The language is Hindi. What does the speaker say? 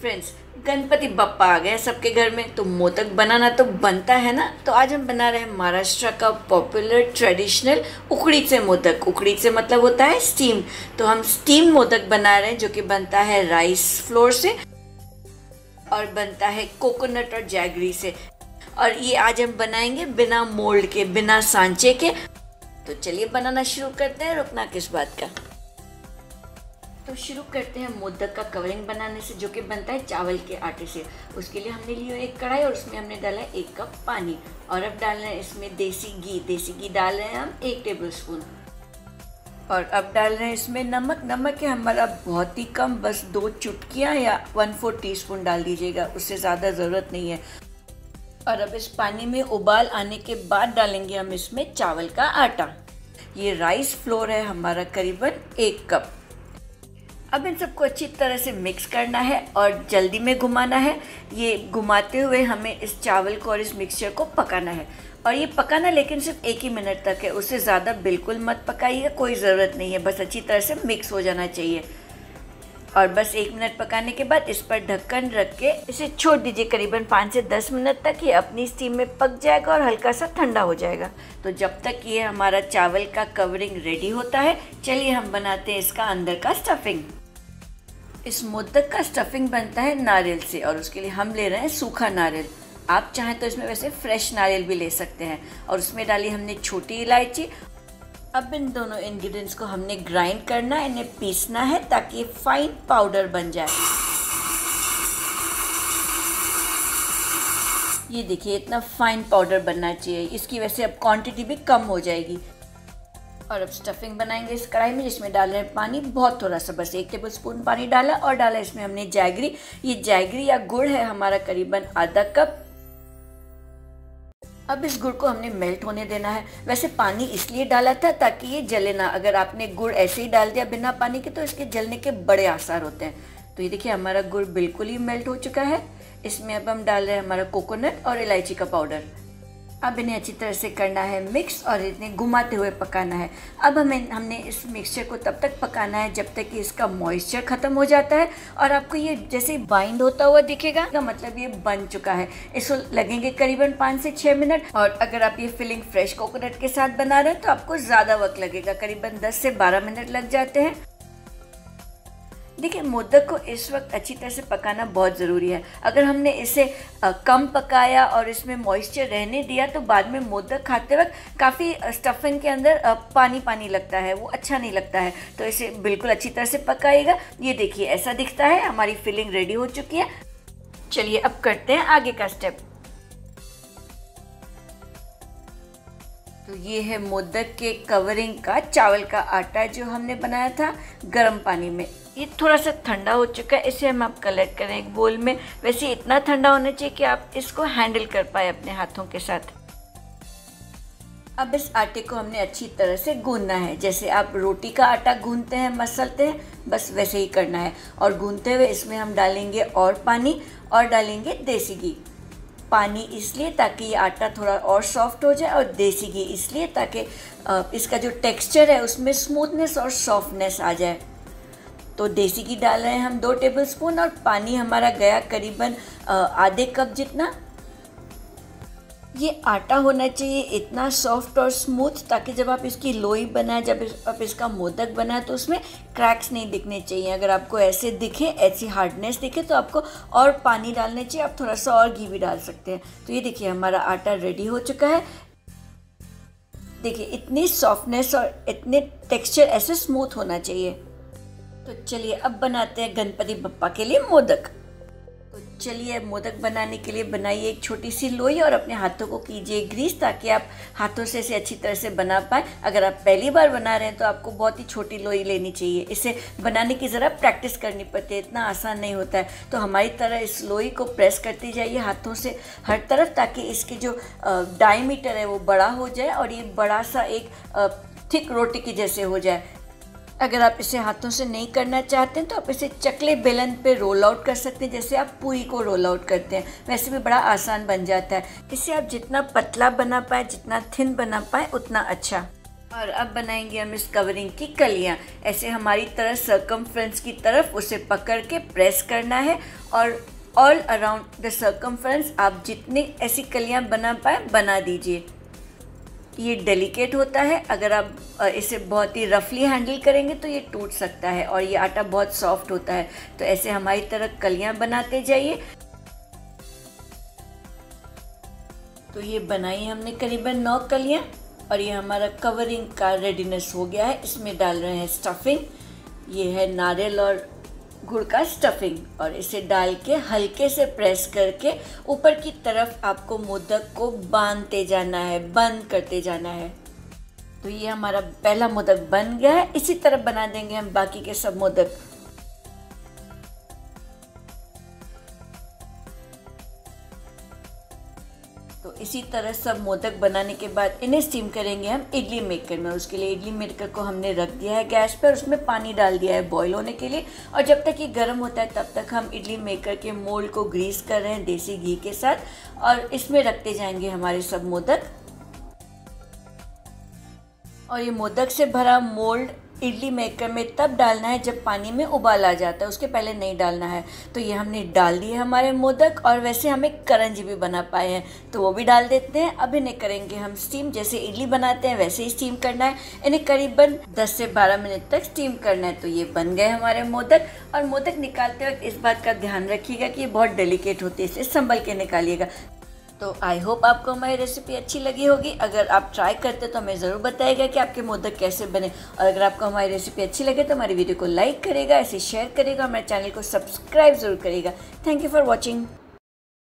फ्रेंड्स गणपति बप्पा आ गए सबके घर में। तो मोदक बनाना तो बनता है ना? तो आज हम बना रहे हैं महाराष्ट्र का पॉपुलर ट्रेडिशनल उकड़ी से मोदक। उकड़ी से मतलब होता है स्टीम तो हम स्टीम मोदक बना रहे हैं, जो कि बनता है राइस फ्लोर से और बनता है कोकोनट और जैगरी से। और ये आज हम बनाएँगे बिना मोल्ड के, बिना सांचे के। तो चलिए बनाना शुरू करते हैं रुकना किस बात का। तो शुरू करते हैं मोदक का कवरिंग बनाने से, जो कि बनता है चावल के आटे से। उसके लिए हमने लिया एक कढ़ाई और उसमें हमने डाला है एक कप पानी। और अब डालना है इसमें देसी घी। देसी घी डाल रहे हैं हम एक टेबल स्पून और अब डाल रहे हैं इसमें नमक। नमक है हमारा बहुत ही कम, बस दो चुटकियाँ या वन फोर टी स्पून डाल दीजिएगा, उससे ज़्यादा ज़रूरत नहीं है। और अब इस पानी में उबाल आने के बाद डालेंगे हम इसमें चावल का आटा। ये राइस फ्लोर है हमारा करीबन एक कप। अब इन सबको अच्छी तरह से मिक्स करना है और जल्दी में घुमाना है। ये घुमाते हुए हमें इस चावल को और इस मिक्सचर को पकाना है। और ये पकाना लेकिन सिर्फ़ एक ही मिनट तक है। उससे ज़्यादा बिल्कुल मत पकाइए, कोई ज़रूरत नहीं है। बस अच्छी तरह से मिक्स हो जाना चाहिए। और बस एक मिनट पकाने के बाद इस पर ढक्कन रख के इसे छोड़ दीजिए। करीबन पाँच से दस मिनट तक ये अपनी स्टीम में पक जाएगा और हल्का सा ठंडा हो जाएगा। तो जब तक ये हमारा चावल का कवरिंग रेडी होता है, चलिए हम बनाते हैं इसका अंदर का स्टफिंग इस मोदक का स्टफिंग बनता है नारियल से और उसके लिए हम ले रहे हैं सूखा नारियल। आप चाहें तो इसमें वैसे फ्रेश नारियल भी ले सकते हैं और उसमें डाली हमने छोटी इलायची। अब इन दोनों इंग्रेडिएंट्स को हमने ग्राइंड करना है, इन्हें पीसना है ताकि फाइन पाउडर बन जाए। ये देखिए, इतना फाइन पाउडर बनना चाहिए। इसकी वैसे अब क्वांटिटी भी कम हो जाएगी। और अब स्टफिंग बनाएँगे इस कढ़ाई में, जिसमें डाल रहे हैं पानी, बहुत थोड़ा सा, बस एक टेबल स्पून पानी डाला और डाला इसमें हमने जैगरी ये जैगरी या गुड़ है हमारा करीबन आधा कप। अब इस गुड़ को हमने मेल्ट होने देना है। वैसे पानी इसलिए डाला था ताकि ये जले ना। अगर आपने गुड़ ऐसे ही डाल दिया बिना पानी के तो इसके जलने के बड़े आसार होते हैं। तो ये देखिए, हमारा गुड़ बिल्कुल ही मेल्ट हो चुका है। इसमें अब हम डाल रहे हैं हमारा कोकोनट और इलायची का पाउडर अब इन्हें अच्छी तरह से करना है मिक्स और इन्हें घुमाते हुए पकाना है। अब हमें, हमने इस मिक्सचर को तब तक पकाना है जब तक कि इसका मॉइस्चर ख़त्म हो जाता है और आपको ये जैसे बाइंड होता हुआ दिखेगा का मतलब ये बन चुका है। इसको लगेंगे करीबन पाँच से छः मिनट और अगर आप ये फिलिंग फ्रेश कोकोनट के साथ बना रहे हैं तो आपको ज़्यादा वक्त लगेगा, करीबन दस से बारह मिनट लग जाते हैं। देखिए, मोदक को इस वक्त अच्छी तरह से पकाना बहुत ज़रूरी है। अगर हमने इसे कम पकाया और इसमें मॉइस्चर रहने दिया तो बाद में मोदक खाते वक्त काफ़ी स्टफिंग के अंदर पानी पानी लगता है, वो अच्छा नहीं लगता है। तो इसे बिल्कुल अच्छी तरह से पकाएगा ये देखिए, ऐसा दिखता है, हमारी फिलिंग रेडी हो चुकी है। चलिए, अब करते हैं आगे का स्टेप तो ये है मोदक के कवरिंग का चावल का आटा जो हमने बनाया था गर्म पानी में। ये थोड़ा सा ठंडा हो चुका है इसे हम आप कलेक्ट करें एक बोल में। वैसे इतना ठंडा होना चाहिए कि आप इसको हैंडल कर पाए अपने हाथों के साथ। अब इस आटे को हमने अच्छी तरह से गूंदना है। जैसे आप रोटी का आटा गूंदते हैं मसलते हैं बस वैसे ही करना है। और गूंदते हुए इसमें हम डालेंगे और पानी और डालेंगे देसी घी। पानी इसलिए ताकि ये आटा थोड़ा और सॉफ्ट हो जाए और देसी घी इसलिए ताकि इसका जो टेक्सचर है उसमें स्मूथनेस और सॉफ्टनेस आ जाए। तो देसी घी डाल रहे हैं हम दो टेबलस्पून और पानी हमारा गया करीबन आधे कप जितना। ये आटा होना चाहिए इतना सॉफ्ट और स्मूथ ताकि जब आप इसकी लोई बनाए, जब आप इसका मोदक बनाए तो उसमें क्रैक्स नहीं दिखने चाहिए। अगर आपको ऐसे दिखे, ऐसी हार्डनेस दिखे तो आपको और पानी डालने चाहिए। आप थोड़ा सा और घी भी डाल सकते हैं। तो ये देखिए, हमारा आटा रेडी हो चुका है। देखिए, इतनी सॉफ्टनेस और इतने टेक्सचर ऐसे स्मूथ होना चाहिए। तो चलिए, अब बनाते हैं गणपति बप्पा के लिए मोदक। चलिए मोदक बनाने के लिए बनाइए एक छोटी सी लोई और अपने हाथों को कीजिए ग्रीस ताकि आप हाथों से इसे अच्छी तरह से बना पाए। अगर आप पहली बार बना रहे हैं तो आपको बहुत ही छोटी लोई लेनी चाहिए। इसे बनाने की ज़रा प्रैक्टिस करनी पड़ती है, इतना आसान नहीं होता है। तो हमारी तरह इस लोई को प्रेस करती जाइए हाथों से हर तरफ़ ताकि इसके जो डायमीटर है वो बड़ा हो जाए और ये बड़ा सा एक थिक रोटी की जैसे हो जाए। अगर आप इसे हाथों से नहीं करना चाहते हैं तो आप इसे चकले बेलन पे रोल आउट कर सकते हैं, जैसे आप पूरी को रोल आउट करते हैं। वैसे भी बड़ा आसान बन जाता है। इसे आप जितना पतला बना पाए, जितना थिन बना पाए, उतना अच्छा। और अब बनाएँगे हम इस कवरिंग की कलियाँ। ऐसे हमारी तरह सर्कमफ्रेंस की तरफ़ उसे पकड़ के प्रेस करना है और ऑल अराउंड द सर्कमफ्रेंस आप जितनी ऐसी कलियाँ बना पाए, बना दीजिए। ये डेलिकेट होता है। अगर आप इसे बहुत ही रफली हैंडल करेंगे तो ये टूट सकता है और ये आटा बहुत सॉफ्ट होता है। तो ऐसे हमारी तरह कलियाँ बनाते जाइए। तो ये बनाई हमने करीबन नौ कलियाँ और ये हमारा कवरिंग का रेडीनेस हो गया है। इसमें डाल रहे हैं स्टफिंग ये है नारियल और गुड़ का स्टफिंग और इसे डाल के हल्के से प्रेस करके ऊपर की तरफ़ आपको मोदक को बांधते जाना है, बंद करते जाना है। तो ये हमारा पहला मोदक बन गया है। इसी तरह बना देंगे हम बाकी के सब मोदक। तो इसी तरह सब मोदक बनाने के बाद इन्हें स्टीम करेंगे हम इडली मेकर में। उसके लिए इडली मेकर को हमने रख दिया है गैस पर उसमें पानी डाल दिया है बॉईल होने के लिए। और जब तक ये गर्म होता है, तब तक हम इडली मेकर के मोल्ड को ग्रीस कर रहे हैं देसी घी के साथ। और इसमें रखते जाएँगे हमारे सब मोदक। और ये मोदक से भरा मोल्ड इडली मेकर में तब डालना है जब पानी में उबाल आ जाता है, उसके पहले नहीं डालना है। तो ये हमने डाल दिए हमारे मोदक और वैसे हमें करंजी भी बना पाए हैं। तो वो भी डाल देते हैं। अब इन्हें करेंगे हम स्टीम जैसे इडली बनाते हैं वैसे ही स्टीम करना है। इन्हें करीबन 10 से 12 मिनट तक स्टीम करना है। तो ये बन गए हमारे मोदक। और मोदक निकालते वक्त इस बात का ध्यान रखिएगा कि ये बहुत डेलिकेट होती है। इसे संभल के निकालिएगा। तो आई होप आपको हमारी रेसिपी अच्छी लगी होगी। अगर आप ट्राई करते तो हमें ज़रूर बताएगा कि आपके मोदक कैसे बने। और अगर आपको हमारी रेसिपी अच्छी लगे तो हमारी वीडियो को लाइक करेगा, ऐसे शेयर करेगा हमारे चैनल को सब्सक्राइब ज़रूर करेगा। Thank you for watching